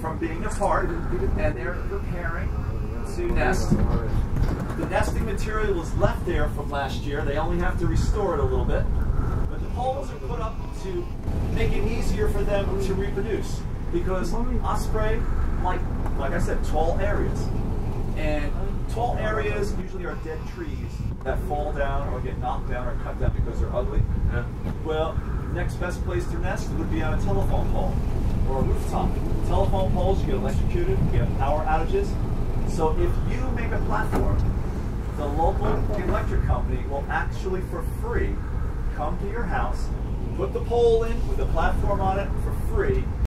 from being apart and they're preparing to nest. The nesting material was left there from last year. They only have to restore it a little bit. But the poles are put up to make it easier for them to reproduce because osprey like like I said tall areas. And tall areas usually are dead trees that fall down or get knocked down or cut down because they're ugly. Yeah. Well, next best place to nest would be on a telephone pole or a rooftop. Telephone poles, you get electrocuted, you have power outages. So if you make a platform, the local electric company will actually for free come to your house, put the pole in with a platform on it for free,